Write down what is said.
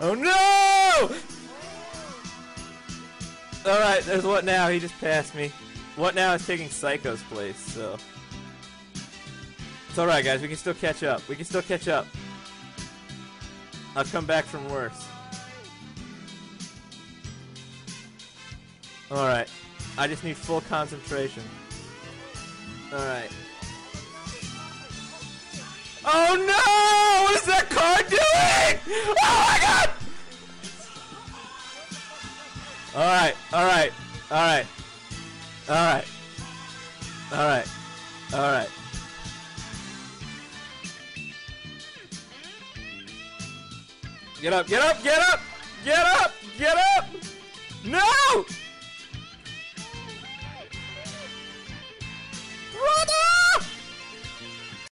Oh no! Alright, there's what now. He just passed me. What now is taking Psycho's place, so. It's alright, guys. We can still catch up. We can still catch up. I'll come back from worse. Alright. I just need full concentration. Alright. Oh no! What is that car doing? Oh my god! Alright, alright, alright. Alright. Alright. Alright. Get up, get up, get up! Get up! Get up!